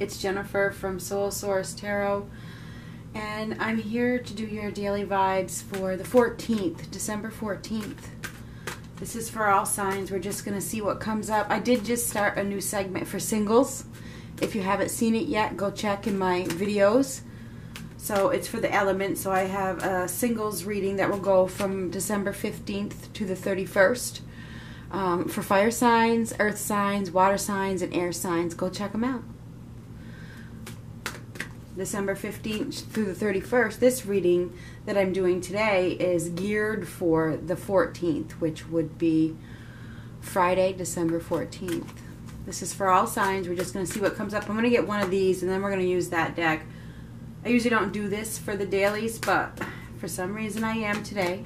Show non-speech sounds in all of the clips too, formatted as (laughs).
It's Jennifer from Soul Source Tarot, and I'm here to do your daily vibes for the 14th, December 14th. This is for all signs. We're just going to see what comes up. I did just start a new segment for singles. If you haven't seen it yet, go check in my videos. So it's for the elements. So I have a singles reading that will go from December 15th to the 31st. Um, for fire signs, earth signs, water signs, and air signs. Go check them out. December 15th through the 31st. This reading that I'm doing today is geared for the 14th, which would be Friday, December 14th. This is for all signs. We're just going to see what comes up. I'm going to get one of these and then we're going to use that deck. I usually don't do this for the dailies, but for some reason I am today.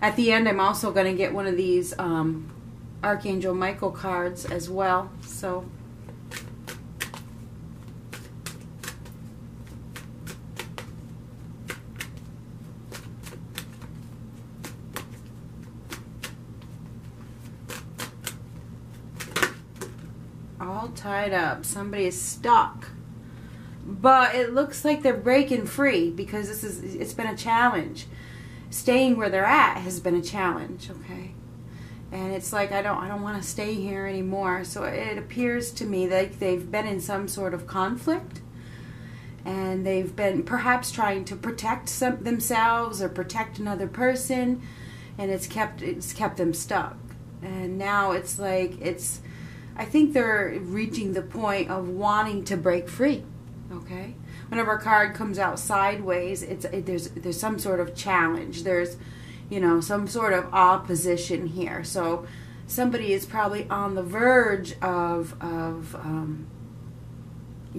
At the end, I'm also going to get one of these um, Archangel Michael cards as well. So all tied up. Somebody is stuck. But it looks like they're breaking free because this is it's been a challenge. Staying where they're at has been a challenge, okay? And it's like I don't I don't want to stay here anymore. So it appears to me that they've been in some sort of conflict and they've been perhaps trying to protect some, themselves or protect another person and it's kept it's kept them stuck. And now it's like it's I think they're reaching the point of wanting to break free. Okay, whenever a card comes out sideways, it's it, there's there's some sort of challenge. There's you know some sort of opposition here. So somebody is probably on the verge of of um,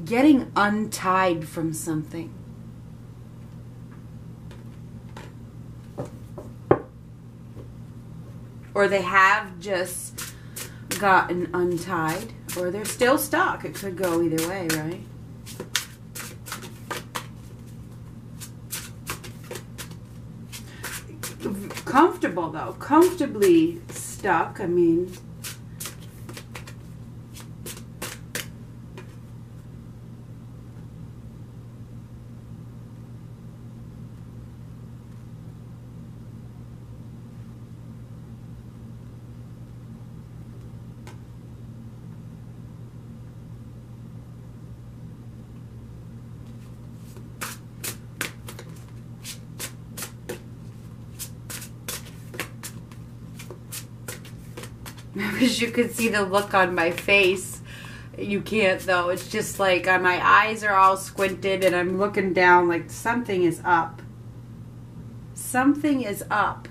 getting untied from something. Or they have just gotten untied or they're still stuck. It could go either way, right? Comfortable though, comfortably stuck. I mean, I wish you could see the look on my face. You can't though. It's just like uh, my eyes are all squinted and I'm looking down like something is up. Something is up.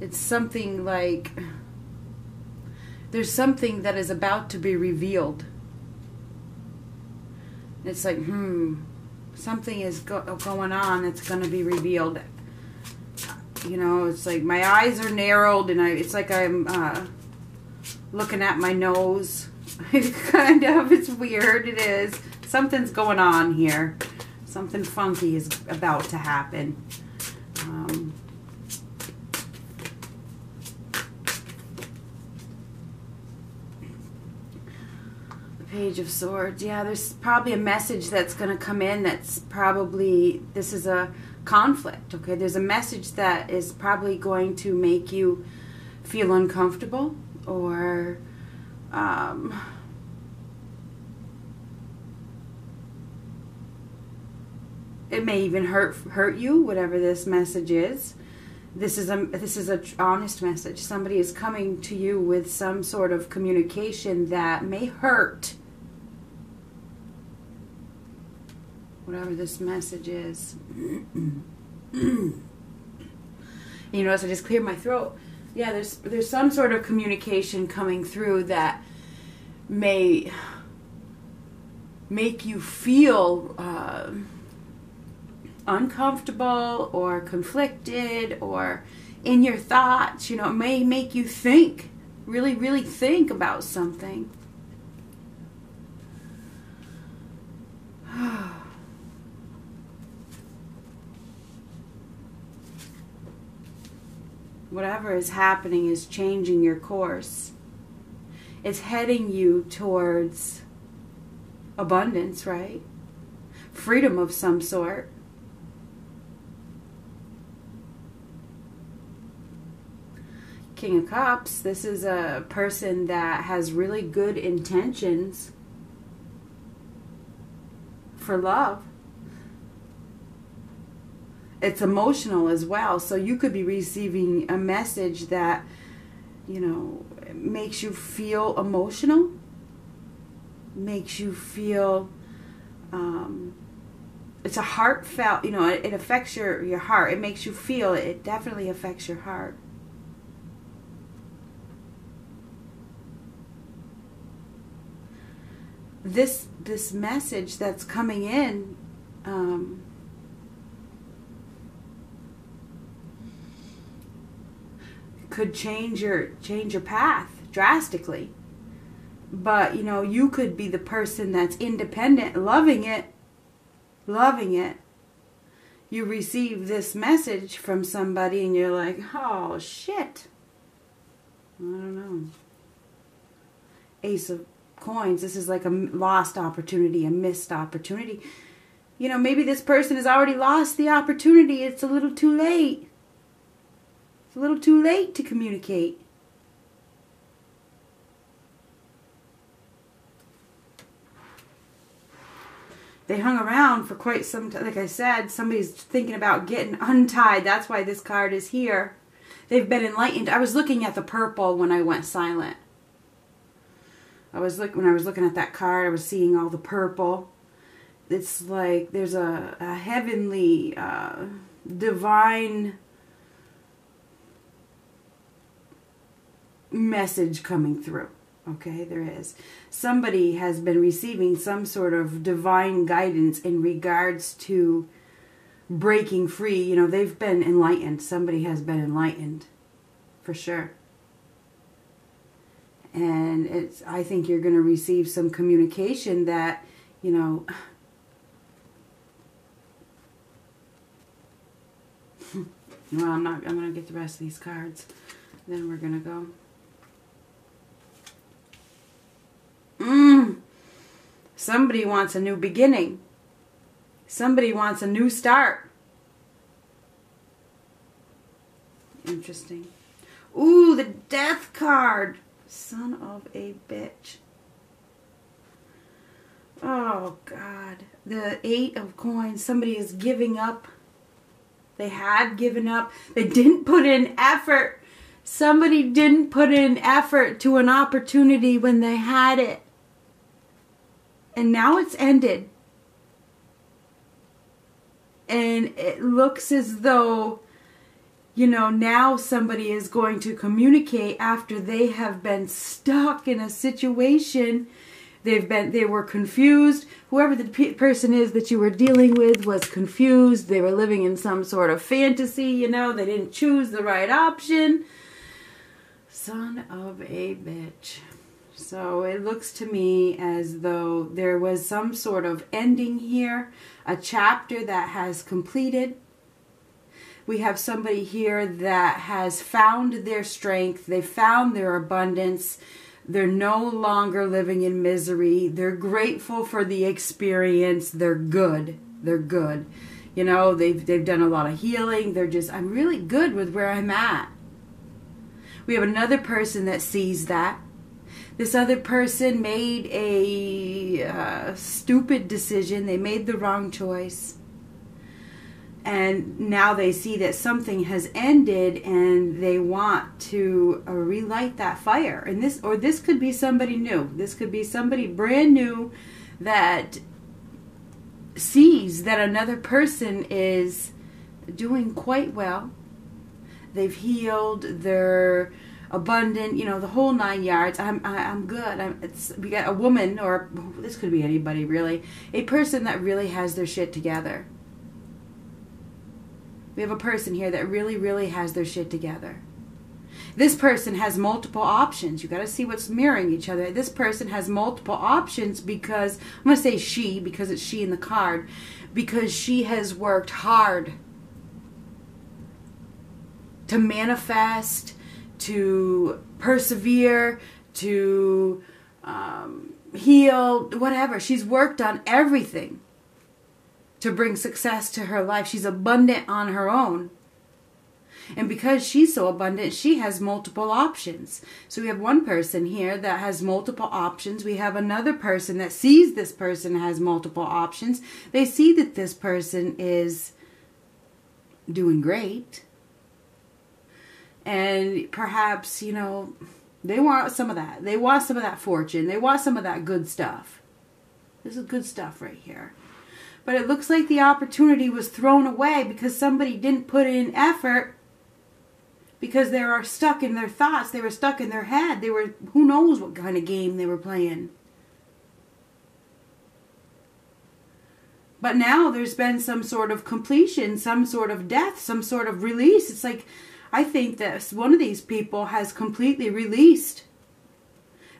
It's something like there's something that is about to be revealed. It's like, hmm, something is go- going on that's going to be revealed you know it's like my eyes are narrowed and I it's like I'm uh, looking at my nose. (laughs) Kind of it's weird it is. Something's going on here. Something funky is about to happen. Um, page of swords. Yeah there's probably a message that's going to come in that's probably this is a conflict, okay? There's a message that is probably going to make you feel uncomfortable or um, it may even hurt hurt you whatever this message is this is a this is a honest message somebody is coming to you with some sort of communication that may hurt whatever this message is. (clears throat) you notice I just cleared my throat. Yeah, there's there's some sort of communication coming through that may make you feel uh, uncomfortable or conflicted or in your thoughts. You know, it may make you think, really, really think about something. Whatever is happening is changing your course. it's heading you towards abundance, right? Freedom of some sort. King of Cups, this is a person that has really good intentions for love. It's emotional as well. So you could be receiving a message that, you know, makes you feel emotional, makes you feel um, it's a heartfelt, you know, it, it affects your, your heart. It makes you feel, it definitely affects your heart. This this message that's coming in um, could change your change your path drastically. But you know you could be the person that's independent loving it loving it. You receive this message from somebody and you're like oh shit. I don't know. Ace of coins. This is like a lost opportunity a missed opportunity. You know maybe this person has already lost the opportunity. It's a little too late a little too late to communicate they hung around for quite some time. Like I said, somebody's thinking about getting untied. That's why this card is here. They've been enlightened. I was looking at the purple when I went silent. I was look when I was looking at that card. I was seeing all the purple. It's like there's a, a heavenly, uh, divine message coming through. Okay, there is. Somebody has been receiving some sort of divine guidance in regards to breaking free. You know, they've been enlightened. Somebody has been enlightened, for sure. And it's. I think you're going to receive some communication that, you know. (sighs) well, I'm not. I'm going to get the rest of these cards. Then we're going to go. Mm. Somebody wants a new beginning. Somebody wants a new start. Interesting. Ooh, the death card. Son of a bitch. Oh, God. The eight of coins. Somebody is giving up. They had given up. They didn't put in effort. Somebody didn't put in effort to an opportunity when they had it and now it's ended. And it looks as though, you know, now somebody is going to communicate after they have been stuck in a situation. They've been, they were confused. Whoever the person is that you were dealing with was confused. They were living in some sort of fantasy, you know, they didn't choose the right option. Son of a bitch. So it looks to me as though there was some sort of ending here, a chapter that has completed. We have somebody here that has found their strength, they found their abundance. They're no longer living in misery. They're grateful for the experience. They're good. They're good. You know, they've they've done a lot of healing. They're just I'm really good with where I'm at. We have another person that sees that this other person made a uh, stupid decision. They made the wrong choice. And now they see that something has ended and they want to uh, relight that fire. And this, or this could be somebody new. This could be somebody brand new that sees that another person is doing quite well. They've healed, they're abundant, you know, the whole nine yards. I'm I, am i am good. I'm it's we got a woman or this could be anybody really, a person that really has their shit together. We have a person here that really really has their shit together. This person has multiple options. You got to see what's mirroring each other. This person has multiple options because I'm going to say she because it's she in the card because she has worked hard to manifest to persevere, to um, heal, whatever. She's worked on everything to bring success to her life. She's abundant on her own. And because she's so abundant, she has multiple options. So we have one person here that has multiple options. We have another person that sees this person has multiple options. They see that this person is doing great. And perhaps, you know, they want some of that. They want some of that fortune. They want some of that good stuff. This is good stuff right here. But it looks like the opportunity was thrown away because somebody didn't put in effort because they are stuck in their thoughts. They were stuck in their head. They were, who knows what kind of game they were playing. But now there's been some sort of completion, some sort of death, some sort of release. It's like, I think that one of these people has completely released.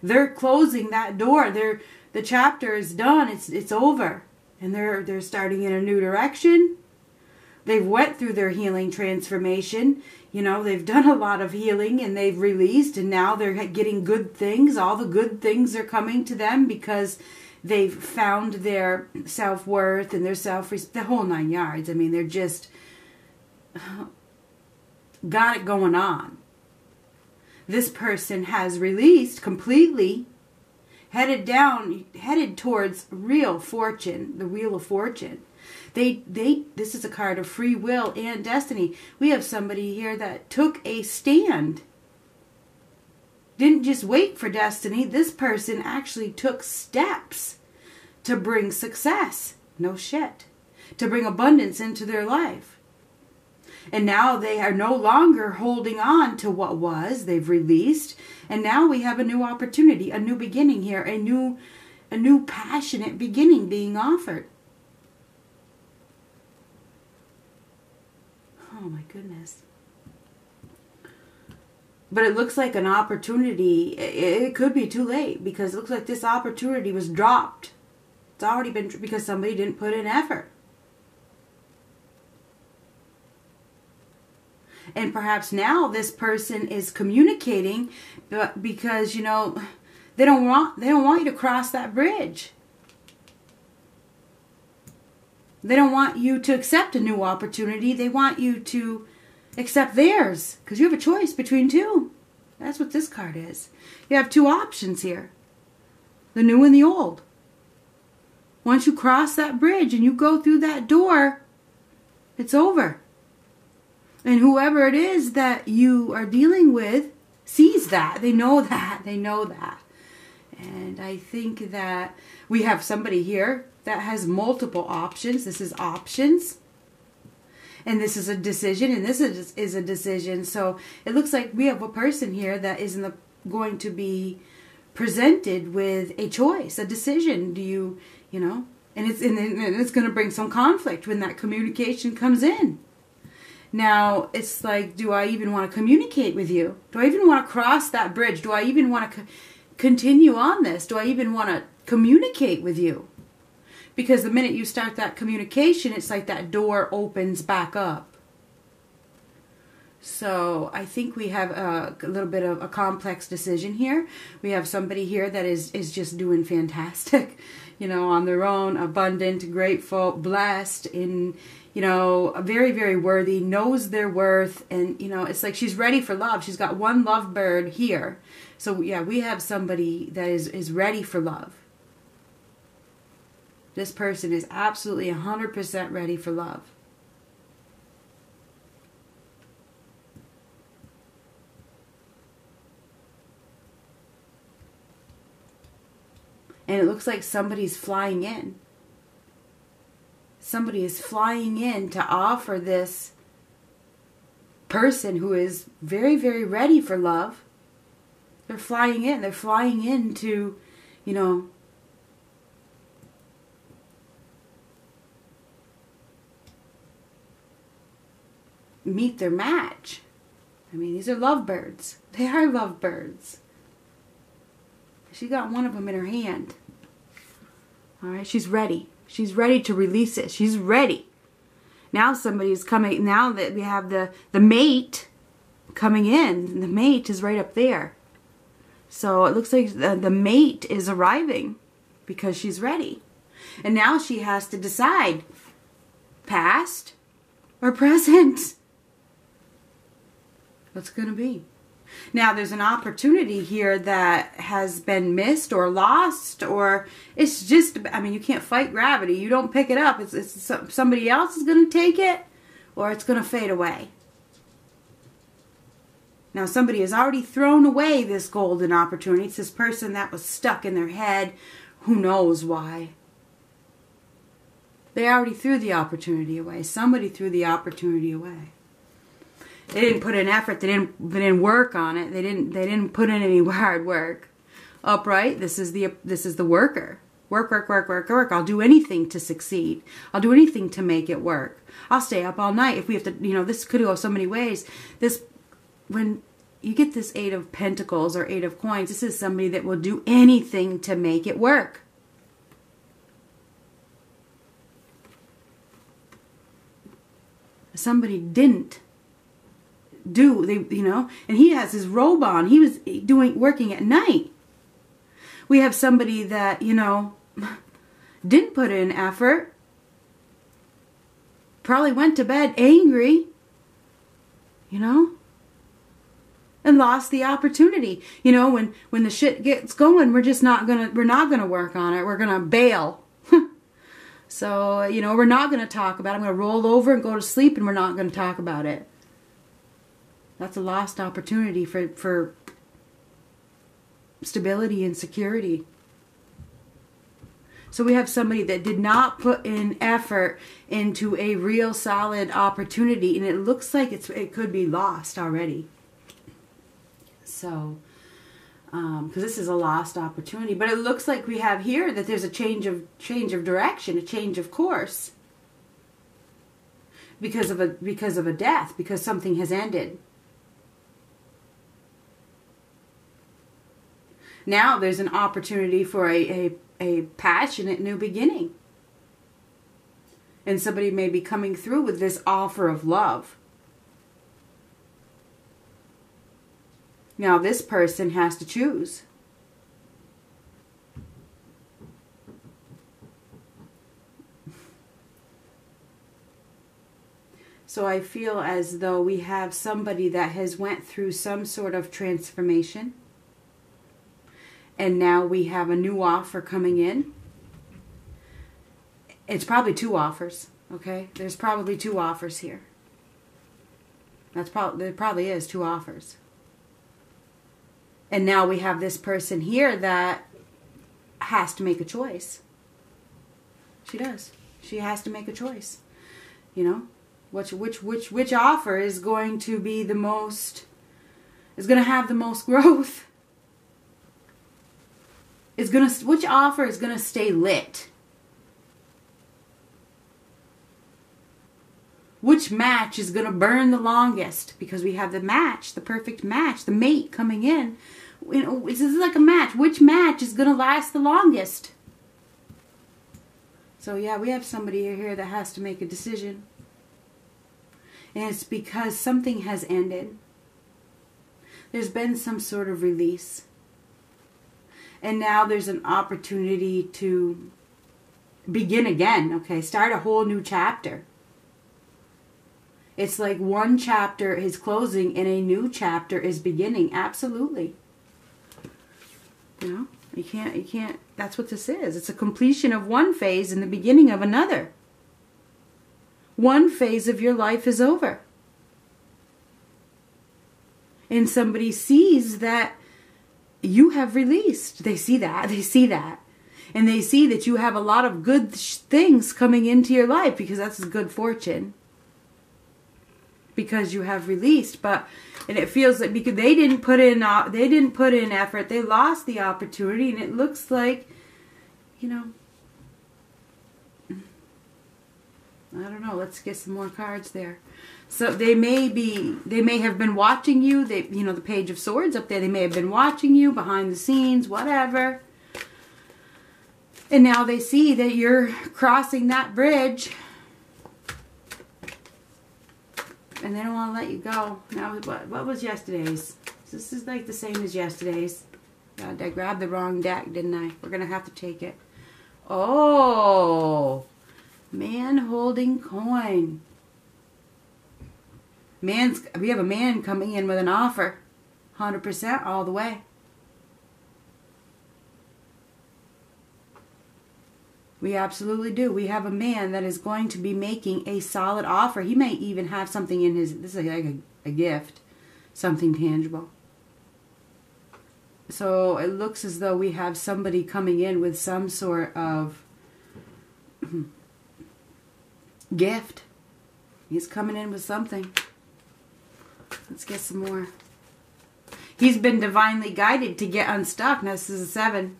They're closing that door. They're, the chapter is done. It's, it's over. And they're, they're starting in a new direction. They've went through their healing transformation you know they've done a lot of healing and they've released and now they're getting good things all the good things are coming to them because they've found their self-worth and their self the whole nine yards i mean they're just got it going on this person has released completely headed down headed towards real fortune the wheel of fortune they they this is a card of free will and destiny. We have somebody here that took a stand. Didn't just wait for destiny. This person actually took steps to bring success. No shit. To bring abundance into their life. And now they are no longer holding on to what was. They've released. And now we have a new opportunity, a new beginning here, a new a new passionate beginning being offered. Oh my goodness. But it looks like an opportunity. It could be too late because it looks like this opportunity was dropped. It's already been because somebody didn't put in effort. And perhaps now this person is communicating because you know they don't want they don't want you to cross that bridge. They don't want you to accept a new opportunity. They want you to accept theirs because you have a choice between two. That's what this card is. You have two options here the new and the old. Once you cross that bridge and you go through that door, it's over. And whoever it is that you are dealing with sees that. They know (laughs) that. They know that. And I think that we have somebody here that has multiple options. This is options. And this is a decision, and this is, is a decision. So it looks like we have a person here that is in the, going to be presented with a choice, a decision. Do you, you know, and it's and it's going to bring some conflict when that communication comes in. Now it's like, do I even want to communicate with you? Do I even want to cross that bridge? Do I even want to co- continue on this? Do I even want to communicate with you? Because the minute you start that communication, it's like that door opens back up. So I think we have a, a, little bit of a complex decision here. We have somebody here that is is just doing fantastic, (laughs) you know, on their own, abundant, grateful, blessed, in you know, very very worthy, knows their worth, and you know, it's like she's ready for love. She's got one lovebird here. So yeah, we have somebody that is is ready for love. This person is absolutely 100% ready for love. And it looks like somebody's flying in. Somebody is flying in to offer this person who is very, very ready for love. They're flying in. They're flying in to, you know, meet their match. I mean, these are lovebirds. (laughs) They are lovebirds. She got one of them in her hand. All right, she's ready. She's ready to release it. She's ready. Now somebody's coming. Now that we have the the mate coming in, the mate is right up there. So it looks like the, the mate is arriving because she's ready. And now she has to decide past or present. What's going to be? Now, there's an opportunity here that has been missed or lost, or it's just, I mean, you can't fight gravity. You don't pick it up. It's, it's somebody else is going to take it, or it's going to fade away. Now, somebody has already thrown away this golden opportunity. It's this person that was stuck in their head. Who knows why? They already threw the opportunity away. Somebody threw the opportunity away. They didn't put in effort. They didn't. They didn't work on it. They didn't. They didn't put in any (laughs) hard work. Upright. This is the. This is the worker. Work, work, work, work, work. I'll do anything to succeed. I'll do anything to make it work. I'll stay up all night if we have to. You know, this could go so many ways. This, when you get this eight of pentacles or eight of coins, this is somebody that will do anything to make it work. Somebody didn't do they you know? And he has his robe on. He was doing working at night. We have somebody that you know (laughs) didn't put in effort. Probably went to bed angry you know? And lost the opportunity. You know when when the shit gets going we're just not gonna we're not gonna work on it. We're gonna bail. (laughs) So you know we're not gonna talk about it. I'm gonna roll over and go to sleep and we're not gonna talk about it that's a lost opportunity for, for stability and security. So we have somebody that did not put in effort into a real solid opportunity, and it looks like it's it could be lost already. So, because um, this is a lost opportunity, but it looks like we have here that there's a change of change of direction, a change of course, because of a because of a death, because something has ended. Now there's an opportunity for a, a, a passionate new beginning. And somebody may be coming through with this offer of love. Now, this person has to choose. So I feel as though we have somebody that has went through some sort of transformation and now we have a new offer coming in. It's probably two offers, okay? There's probably two offers here. That's probably there probably is two offers. And now we have this person here that has to make a choice. She does. She has to make a choice. You know, which which which which offer is going to be the most is going to have the most (laughs) growth is gonna which offer is gonna stay lit? Which match is gonna burn the longest? Because we have the match, the perfect match, the mate coming in. You know, this is like a match. Which match is gonna last the longest? So yeah, we have somebody here that has to make a decision. And it's because something has ended. There's been some sort of release and now there's an opportunity to begin again okay? Start a whole new chapter. It's like one chapter is closing and a new chapter is beginning. Absolutely. You know you can't you can't that's what this is. It's a completion of one phase and the beginning of another. One phase of your life is over. And somebody sees that you have released. They see that. They see that. And they see that you have a lot of good things coming into your life because that's good fortune. Because you have released, but and it feels like because they didn't put in uh, they didn't put in effort, they lost the opportunity, and it looks like, you know, I don't know. Let's get some more cards there. So they may be, they may have been watching you. They, you know, the Page of Swords up there. They may have been watching you behind the scenes, whatever. And now they see that you're crossing that bridge. And they don't want to let you go. Now, what, what was yesterday's? This is like the same as yesterday's. God, I grabbed the wrong deck, didn't I? We're going to have to take it. Oh, man holding coin. Man's, we have a man coming in with an offer. 100% all the way. We absolutely do. We have a man that is going to be making a solid offer. He may even have something in his, this is like a, a gift, something tangible. So it looks as though we have somebody coming in with some sort of (clears throat) gift. He's coming in with something. Let's get some more. He's been divinely guided to get unstuck. Now, this is a seven.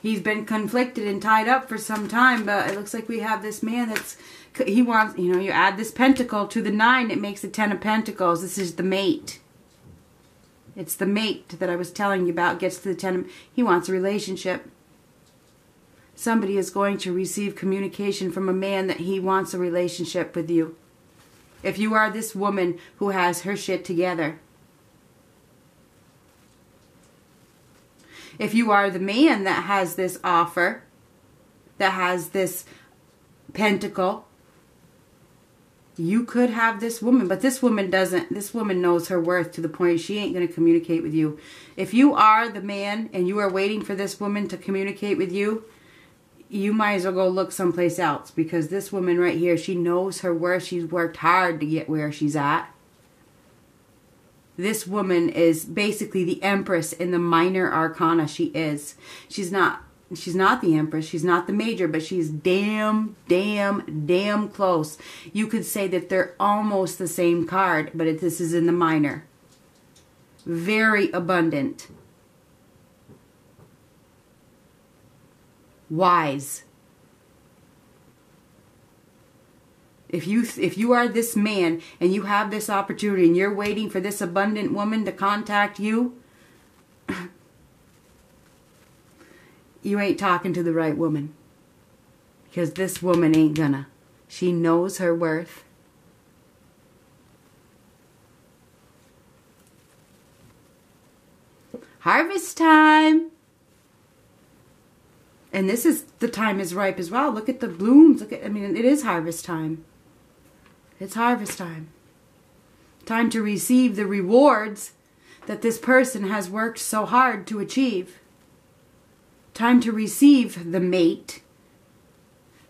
He's been conflicted and tied up for some time, but it looks like we have this man that's. He wants, you know, you add this pentacle to the nine, it makes a ten of pentacles. This is the mate. It's the mate that I was telling you about gets to the ten. He wants a relationship. Somebody is going to receive communication from a man that he wants a relationship with you. If you are this woman who has her shit together. If you are the man that has this offer, that has this pentacle, you could have this woman, but this woman doesn't. This woman knows her worth to the point she ain't going to communicate with you. If you are the man and you are waiting for this woman to communicate with you, you might as well go look someplace else because this woman right here, she knows her worth. She's worked hard to get where she's at. This woman is basically the empress in the minor arcana she is. She's not she's not the empress she's not the major but she's damn damn damn close you could say that they're almost the same card but it, this is in the minor very abundant wise. If you if you are this man and you have this opportunity and you're waiting for this abundant woman to contact you, (clears throat) you ain't talking to the right woman. Because this woman ain't gonna. She knows her worth. Harvest time. And this is the time is ripe as well. Look at the blooms. Look at I mean it is harvest time. It's harvest time. Time to receive the rewards that this person has worked so hard to achieve. Time to receive the mate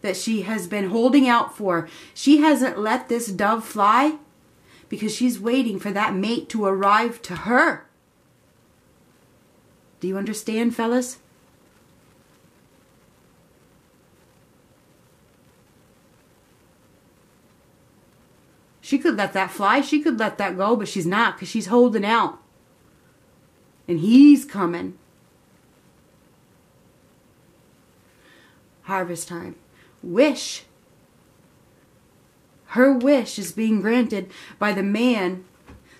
that she has been holding out for. She hasn't let this dove fly because she's waiting for that mate to arrive to her. Do you understand, fellas? She could let that fly. She could let that go, but she's not because she's holding out. And he's coming. Harvest time. Wish. Her wish is being granted by the man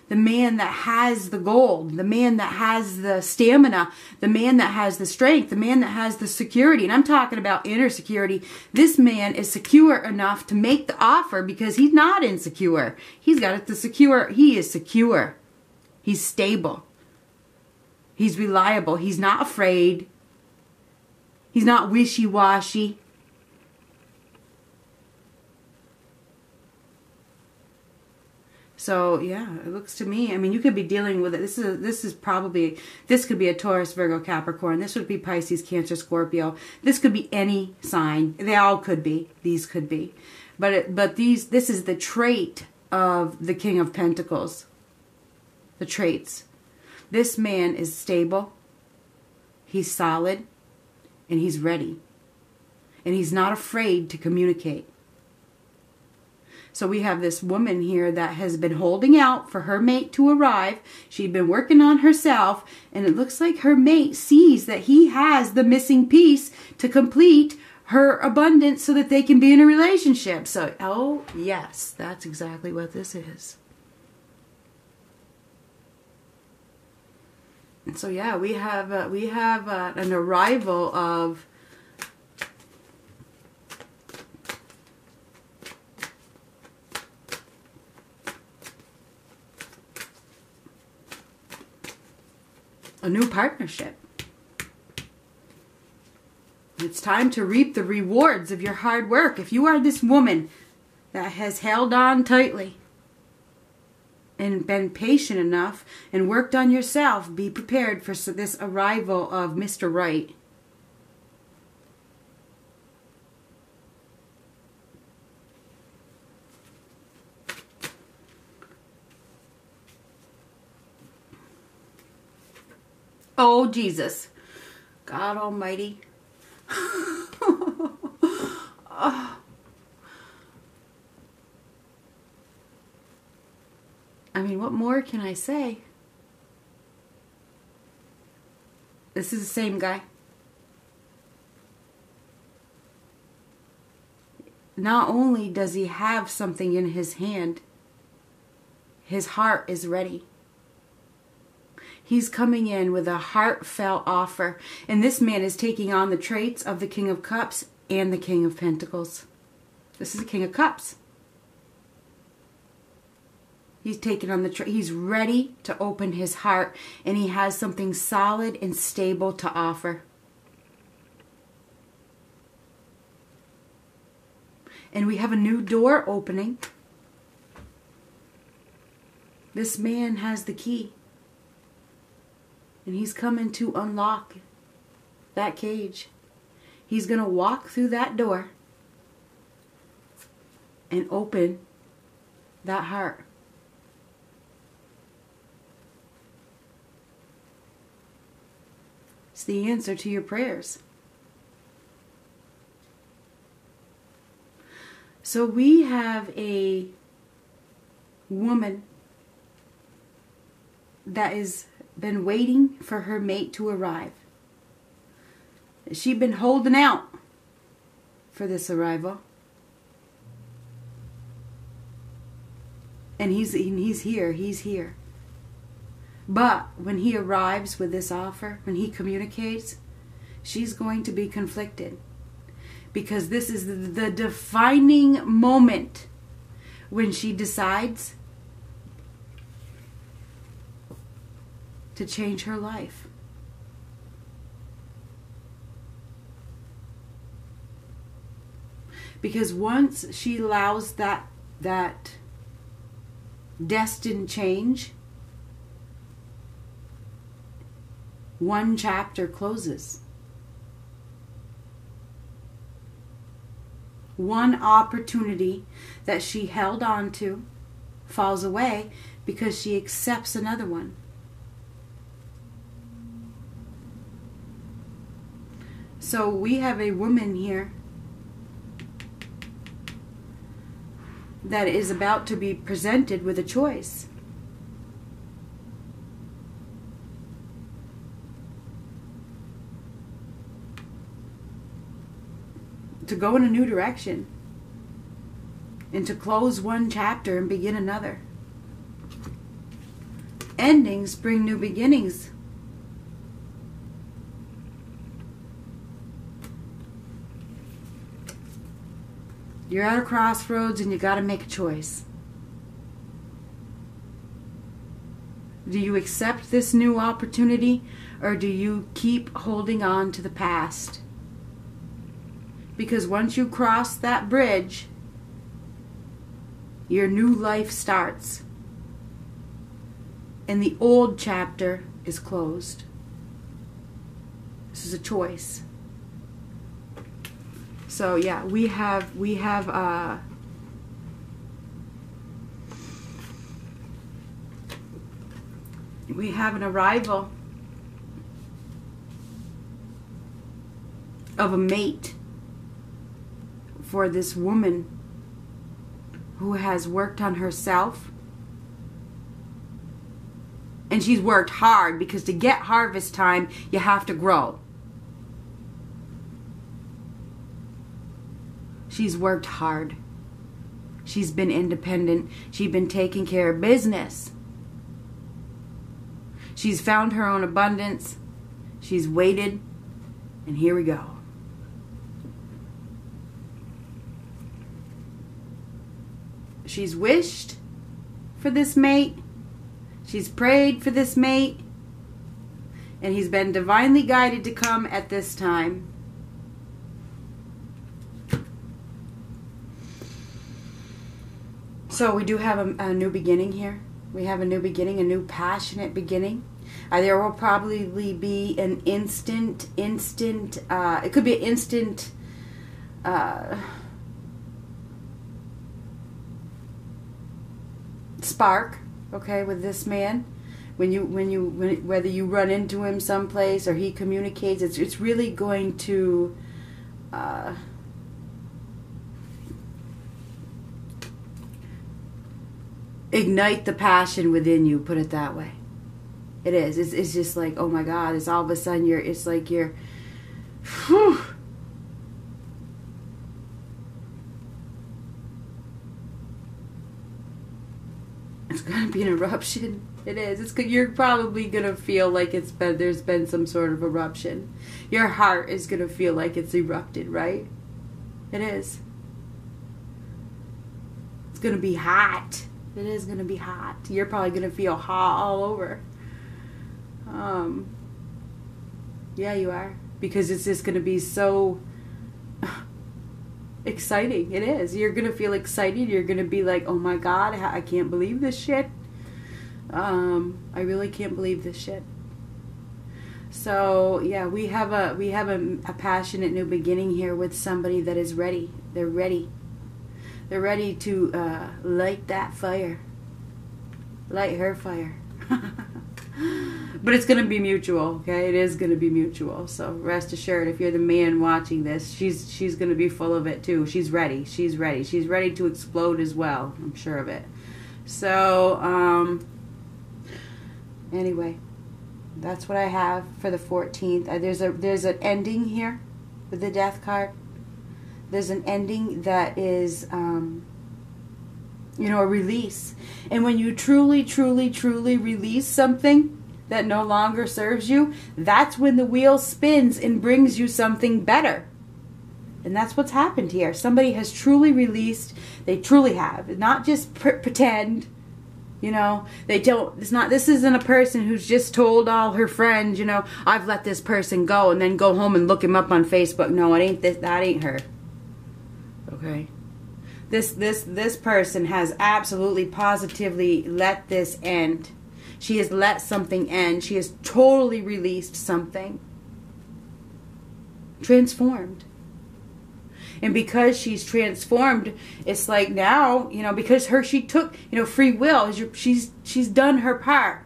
the man that has the gold, the man that has the stamina, the man that has the strength, the man that has the security. And I'm talking about inner security. This man is secure enough to make the offer because he's not insecure. He's got it to secure. He is secure. He's stable. He's reliable. He's not afraid. He's not wishy So yeah, it looks to me. I mean, you could be dealing with it. This is this is probably this could be a Taurus, Virgo, Capricorn. This would be Pisces, Cancer, Scorpio. This could be any sign. They all could be. These could be, but it, but these this is the trait of the King of Pentacles. The traits. This man is stable. He's solid, and he's ready, and he's not afraid to communicate. So we have this woman here that has been holding out for her mate to arrive. She'd been working on herself, and it looks like her mate sees that he has the missing piece to complete her abundance so that they can be in a relationship. So, oh, yes, that's exactly what this is. And so yeah, we have uh, we have uh, an arrival of a new partnership. It's time to reap the rewards of your hard work. If you are this woman that has held on tightly and been patient enough and worked on yourself, be prepared for this arrival of Mr. Right. Oh, Jesus. God Almighty. oh. (laughs) I mean, what more can I say? This is the same guy. Not only does he have something in his hand, his heart is ready. He's coming in with a heartfelt offer. And this man is taking on the traits of the King of Cups and the King of Pentacles. This is the King of Cups. He's taking on the tra- he's ready to open his heart and he has something solid and stable to offer. And we have a new door opening. This man has the key. And he's coming to unlock that cage. He's going to walk through that door and open that heart. It's the answer to your prayers. So we have a woman that is been waiting for her mate to arrive. She'd been holding out for this arrival. And he's he's here, he's here. But when he arrives with this offer, when he communicates, she's going to be conflicted. Because this is the defining moment when she decides to change her life. Because once she allows that that destined change, one chapter closes. One opportunity that she held on to falls away because she accepts another one. So we have a woman here that is about to be presented with a choice. To go in a new direction and to close one chapter and begin another. Endings bring new beginnings. You're at a crossroads and you got to make a choice. Do you accept this new opportunity or do you keep holding on to the past? Because once you cross that bridge, your new life starts. And the old chapter is closed. This is a choice. So yeah, we have we have uh, we have an arrival of a mate for this woman who has worked on herself. And she's worked hard because to get harvest time, you have to grow. She's worked hard. She's been independent. She's been taking care of business. She's found her own abundance. She's waited. And here we go. She's wished for this mate. She's prayed for this mate. And he's been divinely guided to come at this time. So we do have a, a new beginning here. We have a new beginning, a new passionate beginning. Uh, there will probably be an instant, instant, uh, it could be an instant uh, spark, okay, with this man. When you, when you, when, whether you run into him someplace or he communicates, it's, it's really going to, ignite the passion within you, put it that way. It is. It's, it's just like, oh my God, it's all of a sudden you're, it's like you're, whew. It's gonna be an eruption. It is. It's you're probably gonna feel like it's been there's been some sort of eruption. Your heart is gonna feel like it's erupted, right? It is. It's gonna be hot. It is gonna be hot. You're probably gonna feel hot all over. Um, yeah, you are. Because it's just going to be so (laughs) exciting. It is. You're going to feel excited. You're going to be like, oh my God, I can't believe this shit. Um, I really can't believe this shit. So yeah, we have a we have a, a passionate new beginning here with somebody that is ready. They're ready. They're ready to uh, light that fire. Light her fire. (laughs) but it's going to be mutual okay? It is going to be mutual so rest assured if you're the man watching this she's she's going to be full of it too. She's ready. She's ready. She's ready to explode as well. I'm sure of it. So um anyway that's what i have for the 14th uh, there's a there's an ending here with the death card there's an ending that is um you know, a release. And when you truly, truly, truly release something that no longer serves you, that's when the wheel spins and brings you something better. And that's what's happened here. Somebody has truly released, they truly have, not just pr- pretend. You know, they don't, it's not, this isn't a person who's just told all her friends, you know, I've let this person go and then go home and look him up on Facebook. No, it ain't this, that ain't her. Okay? this this this person has absolutely positively let this end. She has let something end. She has totally released something. Transformed. And because she's transformed it's like now you know because her she took you know free will she's she's done her part.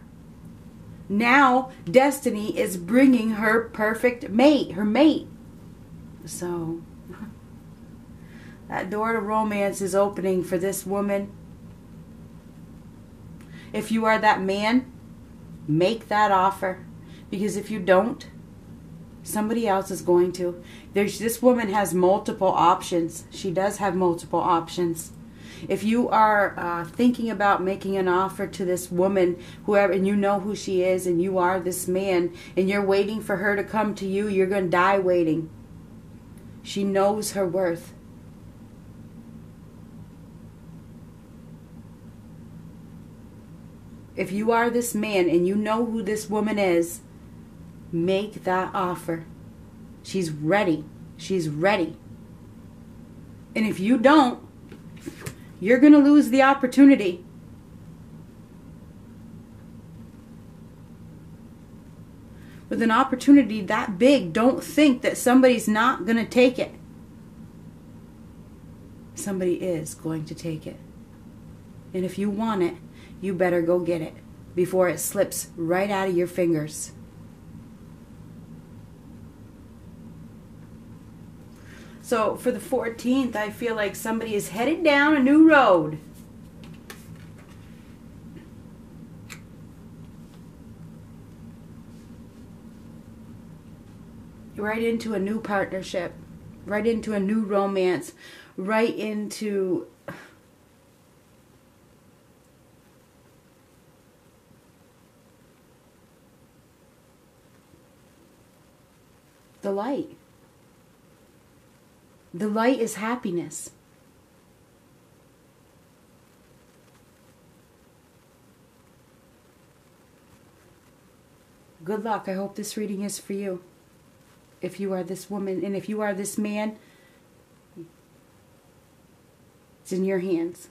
Now destiny is bringing her perfect mate her mate. So (laughs) that door to romance is opening for this woman. If you are that man, make that offer. Because if you don't, somebody else is going to. There's this woman has multiple options. She does have multiple options. If you are uh, thinking about making an offer to this woman, whoever, and you know who she is, and you are this man, and you're waiting for her to come to you, you're going to die waiting. She knows her worth. If you are this man and you know who this woman is, make that offer. She's ready. She's ready. And if you don't, you're going to lose the opportunity. With an opportunity that big, don't think that somebody's not going to take it. Somebody is going to take it. And if you want it, you better go get it before it slips right out of your fingers. So for the 14th, I feel like somebody is headed down a new road. Right into a new partnership, right into a new romance, right into the light. The light is happiness. good luck. I hope this reading is for you. If you are this woman and if you are this man, it's in your hands.